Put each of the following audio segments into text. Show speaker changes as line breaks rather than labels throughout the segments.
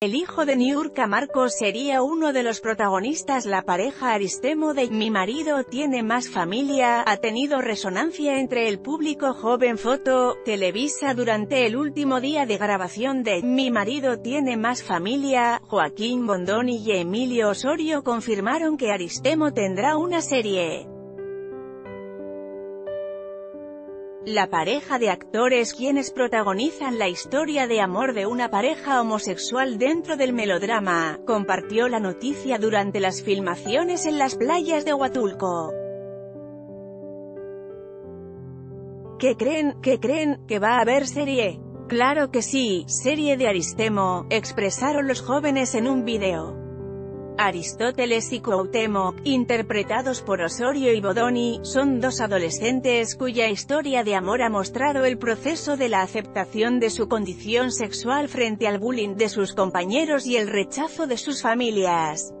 El hijo de Niurka Marcos sería uno de los protagonistas. La pareja Aristemo de Mi marido tiene más familia. Ha tenido resonancia entre el público joven. Foto, Televisa durante el último día de grabación de Mi marido tiene más familia, Joaquín Bondoni y Emilio Osorio confirmaron que Aristemo tendrá una serie. La pareja de actores quienes protagonizan la historia de amor de una pareja homosexual dentro del melodrama, compartió la noticia durante las filmaciones en las playas de Huatulco. ¿Qué creen, qué creen, que va a haber serie? Claro que sí, serie de Aristemo, expresaron los jóvenes en un video. Aristóteles y Cuauhtémoc, interpretados por Osorio y Bodoni, son dos adolescentes cuya historia de amor ha mostrado el proceso de la aceptación de su condición sexual frente al bullying de sus compañeros y el rechazo de sus familias.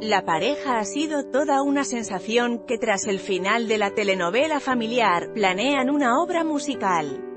La pareja ha sido toda una sensación que tras el final de la telenovela familiar, planean una obra musical.